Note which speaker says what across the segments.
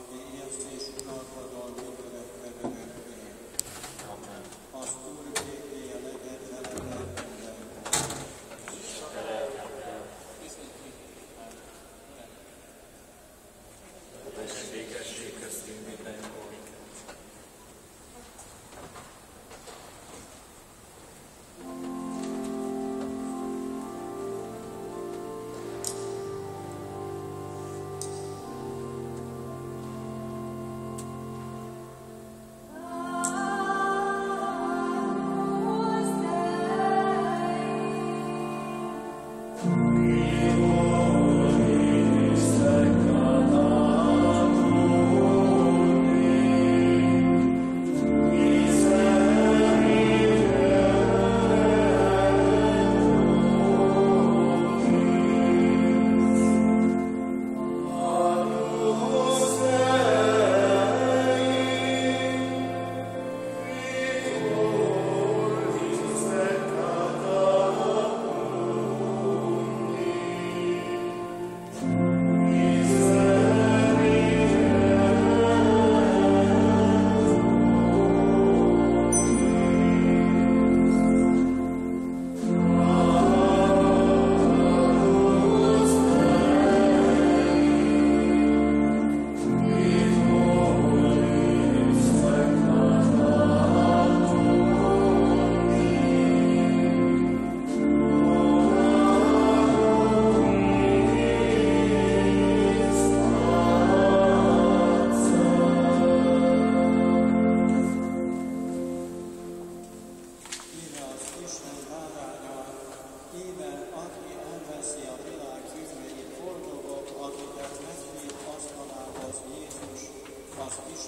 Speaker 1: Amen. Yeah.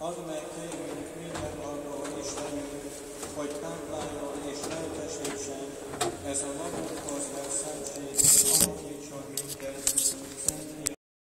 Speaker 1: Ultimately,